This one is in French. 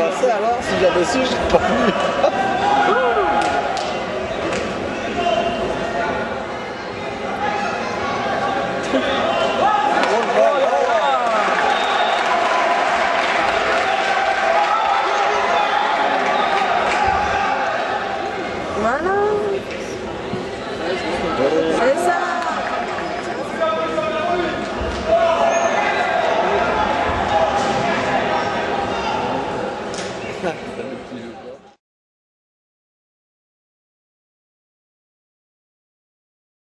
alors, si j'avais su, je pas venu. Voilà. Ça.